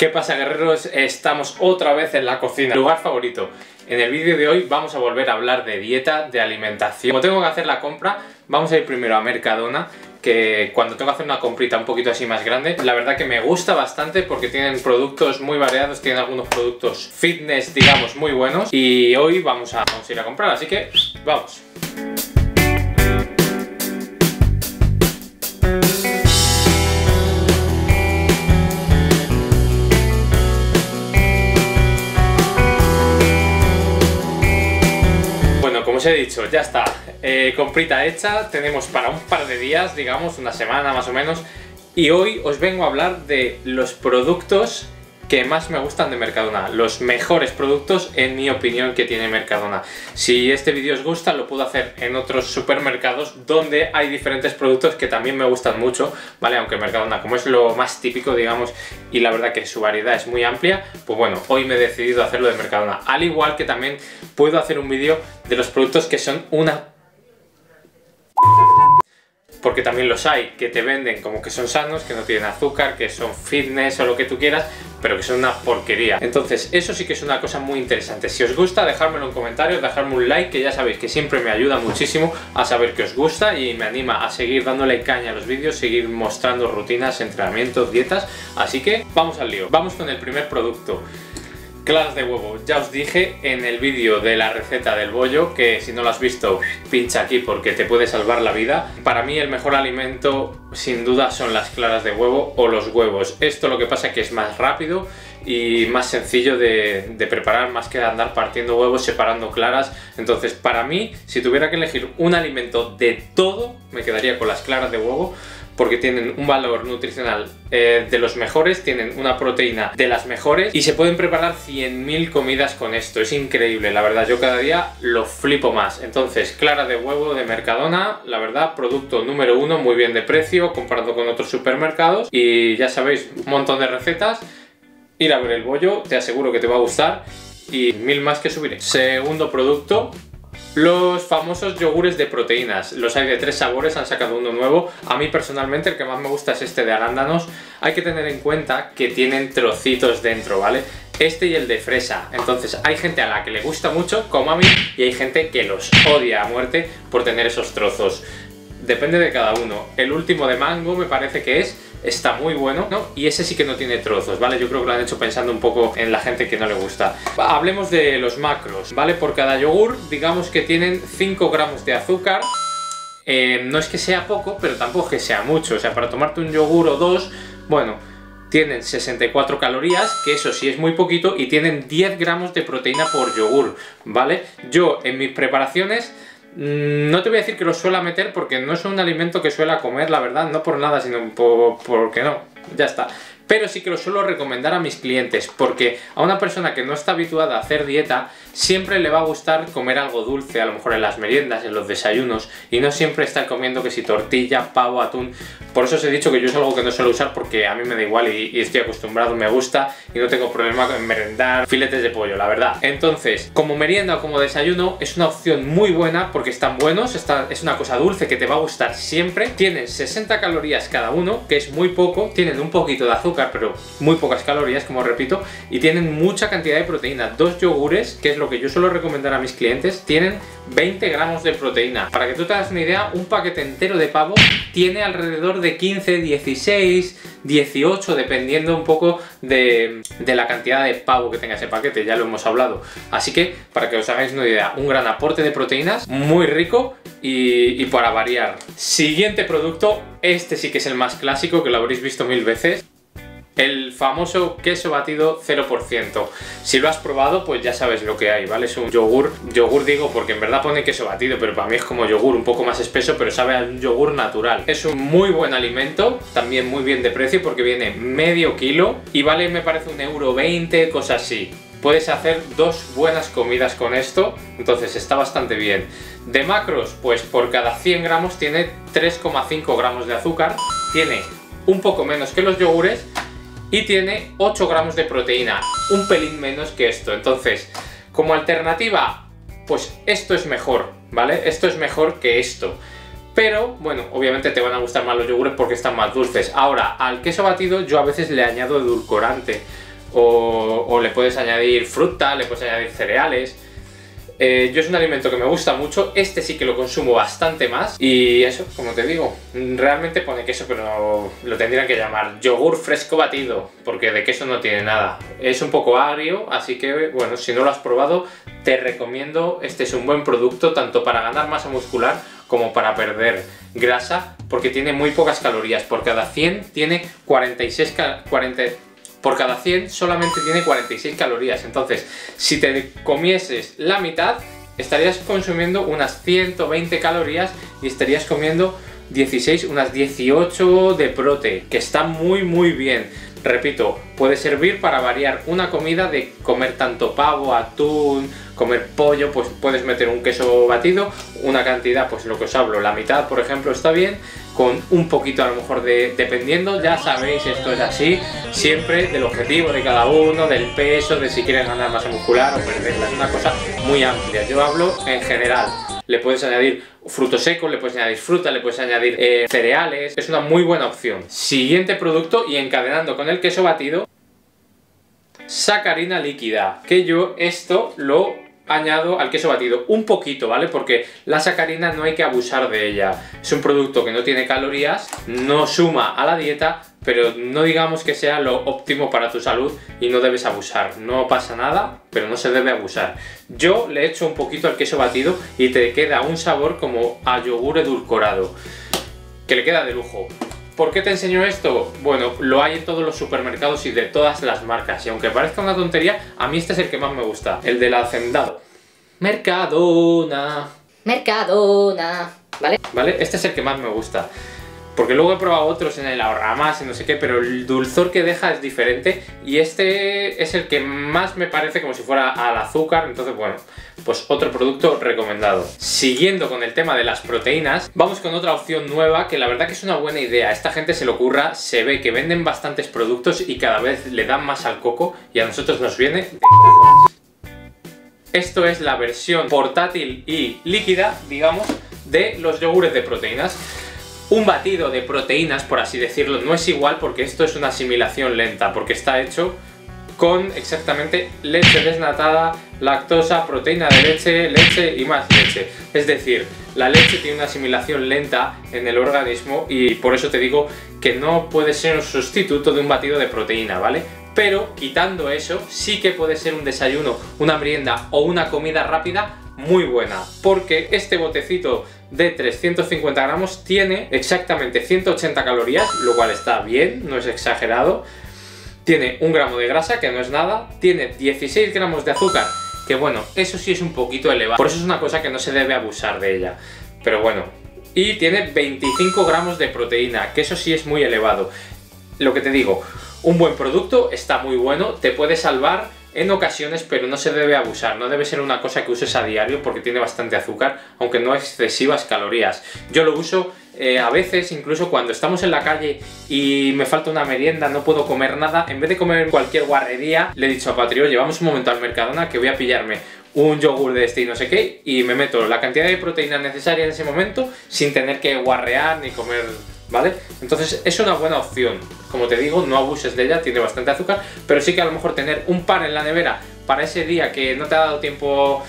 ¿Qué pasa guerreros? Estamos otra vez en la cocina, lugar favorito. En el vídeo de hoy vamos a volver a hablar de dieta, de alimentación. Como tengo que hacer la compra, vamos a ir primero a Mercadona, que cuando tengo que hacer una comprita un poquito así más grande, la verdad que me gusta bastante porque tienen productos muy variados, tienen algunos productos fitness, digamos, muy buenos. Y hoy vamos a, vamos a ir a comprar, así que vamos. Os he dicho, ya está, eh, comprita hecha, tenemos para un par de días, digamos, una semana más o menos, y hoy os vengo a hablar de los productos que más me gustan de Mercadona, los mejores productos en mi opinión que tiene Mercadona. Si este vídeo os gusta lo puedo hacer en otros supermercados donde hay diferentes productos que también me gustan mucho, ¿vale? Aunque Mercadona como es lo más típico digamos y la verdad que su variedad es muy amplia, pues bueno, hoy me he decidido hacerlo de Mercadona. Al igual que también puedo hacer un vídeo de los productos que son una porque también los hay que te venden como que son sanos, que no tienen azúcar, que son fitness o lo que tú quieras, pero que son una porquería. Entonces, eso sí que es una cosa muy interesante. Si os gusta, dejármelo en comentarios, dejadme un like, que ya sabéis que siempre me ayuda muchísimo a saber que os gusta y me anima a seguir dándole caña a los vídeos, seguir mostrando rutinas, entrenamientos, dietas. Así que vamos al lío. Vamos con el primer producto. Claras de huevo, ya os dije en el vídeo de la receta del bollo que si no lo has visto pincha aquí porque te puede salvar la vida. Para mí el mejor alimento sin duda son las claras de huevo o los huevos. Esto lo que pasa es que es más rápido y más sencillo de, de, preparar más que andar partiendo huevos, separando claras. Entonces para mí si tuviera que elegir un alimento de todo me quedaría con las claras de huevo porque tienen un valor nutricional eh, de los mejores, tienen una proteína de las mejores y se pueden preparar 100.000 comidas con esto. Es increíble, la verdad, yo cada día lo flipo más. Entonces, clara de huevo de Mercadona, la verdad, producto número uno, muy bien de precio comparado con otros supermercados y ya sabéis, un montón de recetas. Ir a ver el bollo, te aseguro que te va a gustar y mil más que subiré. Segundo producto, los famosos yogures de proteínas, los hay de tres sabores, han sacado uno nuevo. A mí personalmente el que más me gusta es este de arándanos. Hay que tener en cuenta que tienen trocitos dentro, ¿vale? Este y el de fresa. Entonces hay gente a la que le gusta mucho, como a mí, y hay gente que los odia a muerte por tener esos trozos. Depende de cada uno. El último de mango me parece que es está muy bueno, ¿no? Y ese sí que no tiene trozos, ¿vale? Yo creo que lo han hecho pensando un poco en la gente que no le gusta. Hablemos de los macros, ¿vale? Por cada yogur, digamos que tienen 5 gramos de azúcar. Eh, no es que sea poco, pero tampoco es que sea mucho. O sea, para tomarte un yogur o dos, bueno, tienen 64 calorías, que eso sí es muy poquito, y tienen 10 gramos de proteína por yogur, ¿vale? Yo en mis preparaciones no te voy a decir que lo suela meter porque no es un alimento que suela comer, la verdad, no por nada, sino por, porque no, ya está pero sí que lo suelo recomendar a mis clientes porque a una persona que no está habituada a hacer dieta siempre le va a gustar comer algo dulce, a lo mejor en las meriendas, en los desayunos y no siempre estar comiendo que si tortilla, pavo, atún. Por eso os he dicho que yo es algo que no suelo usar porque a mí me da igual y, estoy acostumbrado, me gusta y no tengo problema en merendar filetes de pollo, la verdad. Entonces, como merienda o como desayuno es una opción muy buena porque están buenos, es una cosa dulce que te va a gustar siempre. Tienen 60 calorías cada uno, que es muy poco, tienen un poquito de azúcar pero muy pocas calorías, como repito, y tienen mucha cantidad de proteína. Dos yogures, que es lo que yo suelo recomendar a mis clientes, tienen 20 gramos de proteína. Para que tú te hagas una idea, un paquete entero de pavo tiene alrededor de 15, 16, 18, dependiendo un poco de, la cantidad de pavo que tenga ese paquete, ya lo hemos hablado. Así que, para que os hagáis una idea, un gran aporte de proteínas, muy rico y, y para variar. Siguiente producto, este sí que es el más clásico, que lo habréis visto mil veces el famoso queso batido 0%. Si lo has probado, pues ya sabes lo que hay, ¿vale? Es un yogur, yogur digo porque en verdad pone queso batido, pero para mí es como yogur, un poco más espeso, pero sabe a un yogur natural. Es un muy buen alimento, también muy bien de precio porque viene medio kilo y vale me parece un euro 20, cosas así. Puedes hacer dos buenas comidas con esto, entonces está bastante bien. De macros, pues por cada 100 gramos tiene 3,5 gramos de azúcar, tiene un poco menos que los yogures y tiene 8 gramos de proteína, un pelín menos que esto. Entonces, como alternativa, pues esto es mejor, ¿vale? Esto es mejor que esto. Pero, bueno, obviamente te van a gustar más los yogures porque están más dulces. Ahora, al queso batido yo a veces le añado edulcorante. o, o le puedes añadir fruta, le puedes añadir cereales. Eh, yo es un alimento que me gusta mucho, este sí que lo consumo bastante más y eso, como te digo, realmente pone queso pero lo tendrían que llamar yogur fresco batido porque de queso no tiene nada. Es un poco agrio, así que bueno, si no lo has probado te recomiendo, este es un buen producto tanto para ganar masa muscular como para perder grasa porque tiene muy pocas calorías, por cada 100 tiene 46 40 por cada 100 solamente tiene 46 calorías. Entonces, si te comieses la mitad, estarías consumiendo unas 120 calorías y estarías comiendo 16, unas 18 de prote, que está muy muy bien. Repito, puede servir para variar una comida de comer tanto pavo, atún, comer pollo, pues puedes meter un queso batido, una cantidad, pues lo que os hablo, la mitad por ejemplo está bien, con un poquito a lo mejor de, dependiendo, ya sabéis, esto es así, siempre del objetivo de cada uno, del peso, de si quieres ganar masa muscular o perderla, es una cosa muy amplia, yo hablo en general, le puedes añadir frutos secos, le puedes añadir fruta, le puedes añadir eh, cereales, es una muy buena opción. Siguiente producto y encadenando con el queso batido, sacarina líquida, que yo esto lo añado al queso batido un poquito, ¿vale? Porque la sacarina no hay que abusar de ella. Es un producto que no tiene calorías, no suma a la dieta, pero no digamos que sea lo óptimo para tu salud y no debes abusar. No pasa nada, pero no se debe abusar. Yo le echo un poquito al queso batido y te queda un sabor como a yogur edulcorado, que le queda de lujo. ¿Por qué te enseño esto? Bueno, lo hay en todos los supermercados y de todas las marcas. Y aunque parezca una tontería, a mí este es el que más me gusta. El del hacendado. Mercadona. Mercadona. ¿Vale? ¿Vale? Este es el que más me gusta. Porque luego he probado otros en el ahorramas y no sé qué, pero el dulzor que deja es diferente y este es el que más me parece como si fuera al azúcar, entonces bueno, pues otro producto recomendado. Siguiendo con el tema de las proteínas, vamos con otra opción nueva que la verdad que es una buena idea. Esta gente se le ocurra, se ve que venden bastantes productos y cada vez le dan más al coco y a nosotros nos viene de Esto es la versión portátil y líquida, digamos, de los yogures de proteínas. Un batido de proteínas, por así decirlo, no es igual porque esto es una asimilación lenta, porque está hecho con exactamente leche desnatada, lactosa, proteína de leche, leche y más leche. Es decir, la leche tiene una asimilación lenta en el organismo y por eso te digo que no puede ser un sustituto de un batido de proteína, ¿vale? Pero quitando eso, sí que puede ser un desayuno, una merienda o una comida rápida muy buena, porque este botecito de 350 gramos tiene exactamente 180 calorías, lo cual está bien, no es exagerado. Tiene un gramo de grasa, que no es nada. Tiene 16 gramos de azúcar, que bueno, eso sí es un poquito elevado. Por eso es una cosa que no se debe abusar de ella. Pero bueno, y tiene 25 gramos de proteína, que eso sí es muy elevado. Lo que te digo, un buen producto, está muy bueno, te puede salvar en ocasiones, pero no se debe abusar, no debe ser una cosa que uses a diario porque tiene bastante azúcar, aunque no excesivas calorías. Yo lo uso eh, a veces, incluso cuando estamos en la calle y me falta una merienda, no puedo comer nada, en vez de comer cualquier guarrería, le he dicho a Patrio, llevamos un momento al Mercadona que voy a pillarme un yogur de este y no sé qué, y me meto la cantidad de proteína necesaria en ese momento sin tener que guarrear ni comer ¿vale? Entonces es una buena opción. Como te digo, no abuses de ella, tiene bastante azúcar, pero sí que a lo mejor tener un pan en la nevera para ese día que no te ha dado tiempo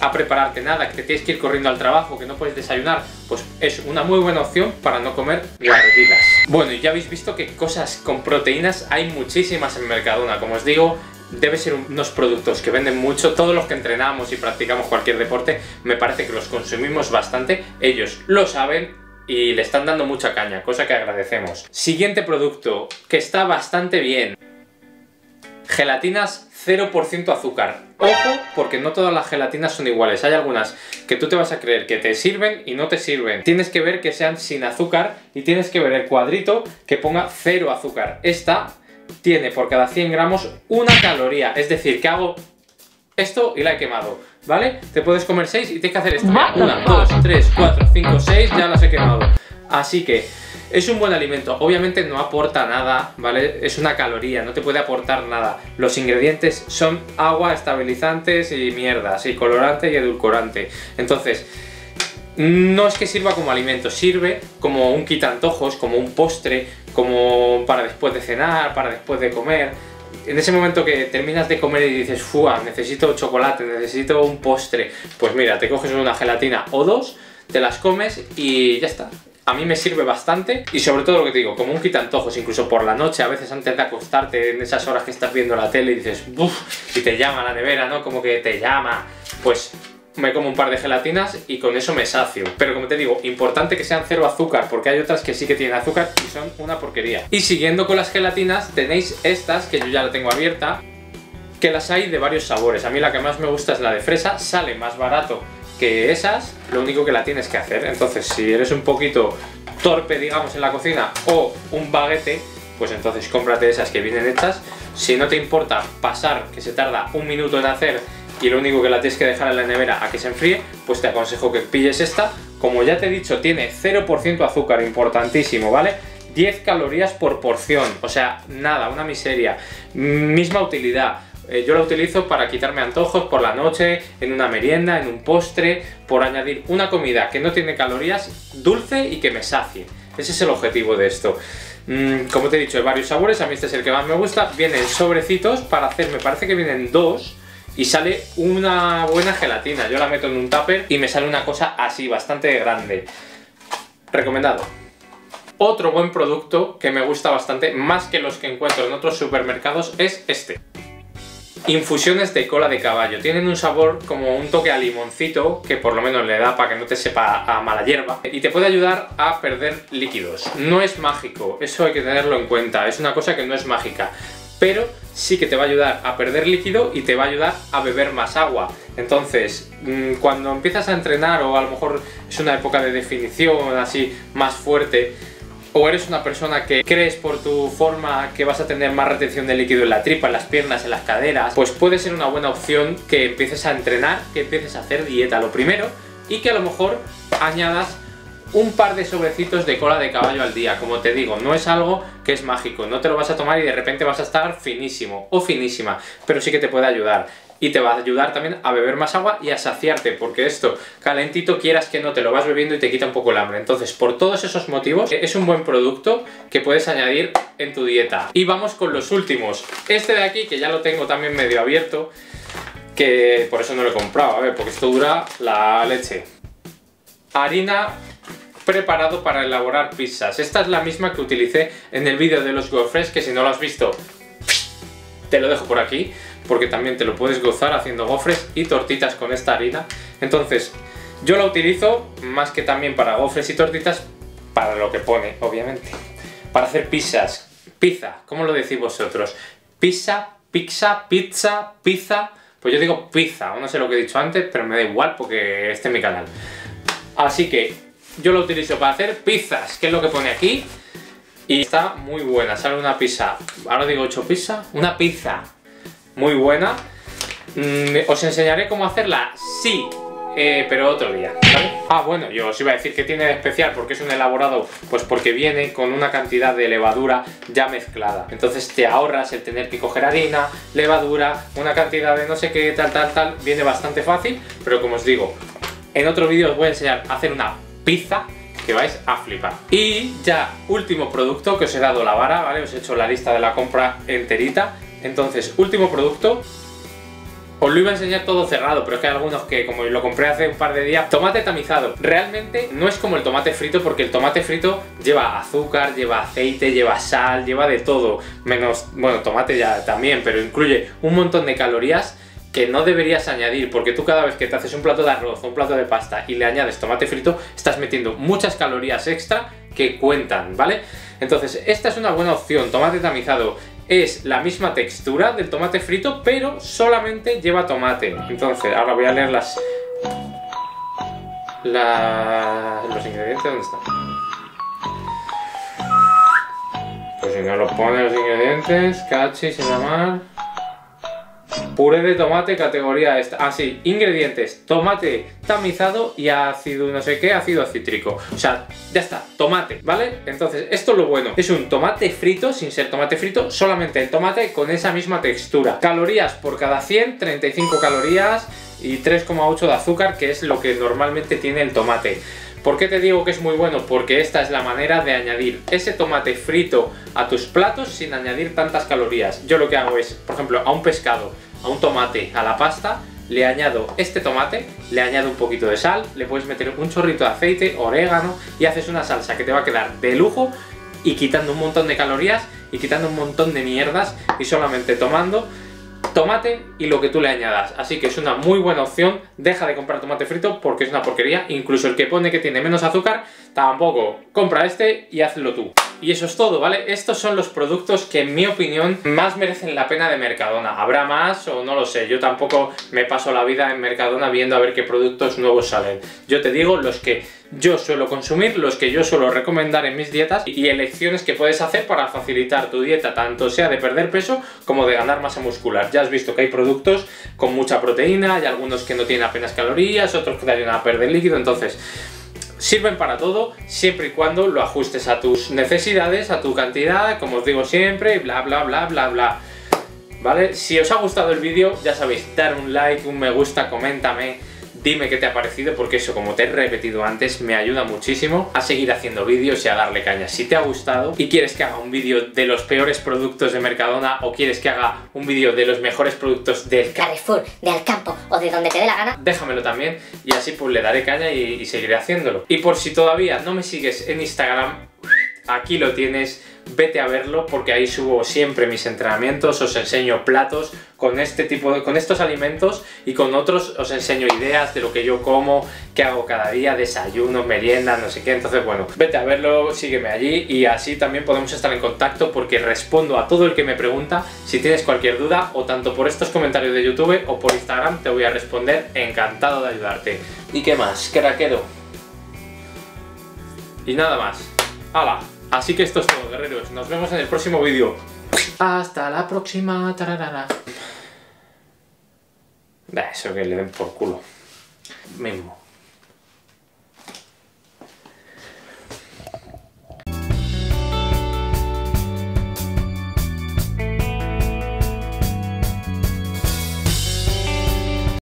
a prepararte nada, que te tienes que ir corriendo al trabajo, que no puedes desayunar, pues es una muy buena opción para no comer guarditas. Bueno, y ya habéis visto que cosas con proteínas hay muchísimas en Mercadona. Como os digo, debe ser unos productos que venden mucho. Todos los que entrenamos y practicamos cualquier deporte, me parece que los consumimos bastante. Ellos lo saben, y le están dando mucha caña, cosa que agradecemos. Siguiente producto, que está bastante bien. Gelatinas 0% azúcar. Ojo, porque no todas las gelatinas son iguales. Hay algunas que tú te vas a creer que te sirven y no te sirven. Tienes que ver que sean sin azúcar y tienes que ver el cuadrito que ponga 0 azúcar. Esta tiene por cada 100 gramos una caloría. Es decir, que hago esto y la he quemado. ¿Vale? Te puedes comer 6 y tienes que hacer esto. 1, 2, 3, 4, 5, 6, ya las he quemado. Así que es un buen alimento. Obviamente no aporta nada, ¿vale? Es una caloría, no te puede aportar nada. Los ingredientes son agua, estabilizantes y mierdas, y colorante y edulcorante. Entonces, no es que sirva como alimento, sirve como un quitantojos, como un postre, como para después de cenar, para después de comer en ese momento que terminas de comer y dices, ¡fua! Necesito chocolate, necesito un postre, pues mira, te coges una gelatina o dos, te las comes y ya está. A mí me sirve bastante y sobre todo lo que te digo, como un quitantojos, incluso por la noche, a veces antes de acostarte, en esas horas que estás viendo la tele y dices, ¡buf! Y te llama la nevera, ¿no? Como que te llama. Pues me como un par de gelatinas y con eso me sacio. Pero como te digo, importante que sean cero azúcar, porque hay otras que sí que tienen azúcar y son una porquería. Y siguiendo con las gelatinas, tenéis estas, que yo ya la tengo abierta, que las hay de varios sabores. A mí la que más me gusta es la de fresa, sale más barato que esas, lo único que la tienes que hacer. Entonces, si eres un poquito torpe, digamos, en la cocina o un baguete, pues entonces cómprate esas que vienen hechas. Si no te importa pasar, que se tarda un minuto en hacer y lo único que la tienes que dejar en la nevera a que se enfríe, pues te aconsejo que pilles esta. Como ya te he dicho, tiene 0% azúcar, importantísimo, ¿vale? 10 calorías por porción, o sea, nada, una miseria. Misma utilidad. Eh, yo la utilizo para quitarme antojos por la noche, en una merienda, en un postre, por añadir una comida que no tiene calorías, dulce y que me sacie. Ese es el objetivo de esto. Mm, como te he dicho, hay varios sabores, a mí este es el que más me gusta. Vienen sobrecitos para hacer, me parece que vienen dos y sale una buena gelatina. Yo la meto en un tupper y me sale una cosa así, bastante grande. Recomendado. Otro buen producto que me gusta bastante, más que los que encuentro en otros supermercados, es este. Infusiones de cola de caballo. Tienen un sabor como un toque a limoncito, que por lo menos le da para que no te sepa a mala hierba, y te puede ayudar a perder líquidos. No es mágico, eso hay que tenerlo en cuenta, es una cosa que no es mágica, pero sí que te va a ayudar a perder líquido y te va a ayudar a beber más agua. Entonces, mm, cuando empiezas a entrenar o a lo mejor es una época de definición así más fuerte, o eres una persona que crees por tu forma que vas a tener más retención de líquido en la tripa, en las piernas, en las caderas, pues puede ser una buena opción que empieces a entrenar, que empieces a hacer dieta lo primero y que a lo mejor añadas un par de sobrecitos de cola de caballo al día. Como te digo, no es algo que es mágico, no te lo vas a tomar y de repente vas a estar finísimo o finísima, pero sí que te puede ayudar. Y te va a ayudar también a beber más agua y a saciarte, porque esto, calentito, quieras que no, te lo vas bebiendo y te quita un poco el hambre. Entonces, por todos esos motivos, es un buen producto que puedes añadir en tu dieta. Y vamos con los últimos. Este de aquí, que ya lo tengo también medio abierto, que por eso no lo he comprado, a ver, porque esto dura la leche. Harina preparado para elaborar pizzas. Esta es la misma que utilicé en el vídeo de los gofres, que si no lo has visto, te lo dejo por aquí, porque también te lo puedes gozar haciendo gofres y tortitas con esta harina. Entonces, yo la utilizo más que también para gofres y tortitas, para lo que pone, obviamente. Para hacer pizzas. Pizza, ¿cómo lo decís vosotros? Pizza, pizza, pizza, pizza. Pues yo digo pizza, no sé lo que he dicho antes, pero me da igual porque este es mi canal. Así que yo lo utilizo para hacer pizzas, que es lo que pone aquí. Y está muy buena, sale una pizza, ahora digo 8 pizza, una pizza muy buena. Mm, os enseñaré cómo hacerla, sí, eh, pero otro día, Ah, bueno, yo os iba a decir que tiene de especial porque es un elaborado, pues porque viene con una cantidad de levadura ya mezclada. Entonces te ahorras el tener que coger harina, levadura, una cantidad de no sé qué, tal, tal, tal. Viene bastante fácil, pero como os digo, en otro vídeo os voy a enseñar a hacer una pizza que vais a flipar. Y ya, último producto que os he dado la vara, ¿vale? Os he hecho la lista de la compra enterita. Entonces, último producto. Os lo iba a enseñar todo cerrado, pero es que hay algunos que, como lo compré hace un par de días, tomate tamizado. Realmente no es como el tomate frito, porque el tomate frito lleva azúcar, lleva aceite, lleva sal, lleva de todo. Menos, bueno, tomate ya también, pero incluye un montón de calorías que no deberías añadir, porque tú cada vez que te haces un plato de arroz o un plato de pasta y le añades tomate frito, estás metiendo muchas calorías extra que cuentan, ¿vale? Entonces, esta es una buena opción, tomate tamizado. Es la misma textura del tomate frito, pero solamente lleva tomate. Entonces, ahora voy a leer las... Los ingredientes, ¿dónde están? Pues si no lo pone los ingredientes, cachi, sin llamar... Puré de tomate categoría esta. Ah, sí, ingredientes. Tomate tamizado y ácido no sé qué, ácido cítrico. O sea, ya está, tomate, ¿vale? Entonces, esto es lo bueno. Es un tomate frito, sin ser tomate frito, solamente el tomate con esa misma textura. Calorías por cada 100, 35 calorías y 3,8 de azúcar, que es lo que normalmente tiene el tomate. ¿Por qué te digo que es muy bueno? Porque esta es la manera de añadir ese tomate frito a tus platos sin añadir tantas calorías. Yo lo que hago es, por ejemplo, a un pescado, a un tomate, a la pasta, le añado este tomate, le añado un poquito de sal, le puedes meter un chorrito de aceite, orégano y haces una salsa que te va a quedar de lujo y quitando un montón de calorías y quitando un montón de mierdas y solamente tomando tomate y lo que tú le añadas. Así que es una muy buena opción. Deja de comprar tomate frito porque es una porquería. Incluso el que pone que tiene menos azúcar, tampoco. Compra este y hazlo tú. Y eso es todo, ¿vale? Estos son los productos que en mi opinión más merecen la pena de Mercadona. ¿Habrá más o no lo sé? Yo tampoco me paso la vida en Mercadona viendo a ver qué productos nuevos salen. Yo te digo los que yo suelo consumir, los que yo suelo recomendar en mis dietas y elecciones que puedes hacer para facilitar tu dieta, tanto sea de perder peso como de ganar masa muscular. Ya has visto que hay productos con mucha proteína, hay algunos que no tienen apenas calorías, otros que te ayudan a perder líquido, entonces sirven para todo siempre y cuando lo ajustes a tus necesidades, a tu cantidad, como os digo siempre, bla bla bla bla bla. ¿Vale? Si os ha gustado el vídeo, ya sabéis, dar un like, un me gusta, coméntame Dime qué te ha parecido porque eso, como te he repetido antes, me ayuda muchísimo a seguir haciendo vídeos y a darle caña. Si te ha gustado y quieres que haga un vídeo de los peores productos de Mercadona o quieres que haga un vídeo de los mejores productos del Carrefour, de Alcampo o de donde te dé la gana, déjamelo también y así pues le daré caña y, y seguiré haciéndolo. Y por si todavía no me sigues en Instagram, aquí lo tienes vete a verlo porque ahí subo siempre mis entrenamientos, os enseño platos con este tipo de, con estos alimentos y con otros os enseño ideas de lo que yo como, qué hago cada día, desayuno, merienda, no sé qué, entonces bueno, vete a verlo, sígueme allí y así también podemos estar en contacto porque respondo a todo el que me pregunta, si tienes cualquier duda o tanto por estos comentarios de YouTube o por Instagram te voy a responder, encantado de ayudarte. ¿Y qué más? Craquero. Y nada más. ¡Hala! Así que esto es todo, guerreros. Nos vemos en el próximo vídeo. Hasta la próxima. Tararara. eso que le den por culo. Mismo.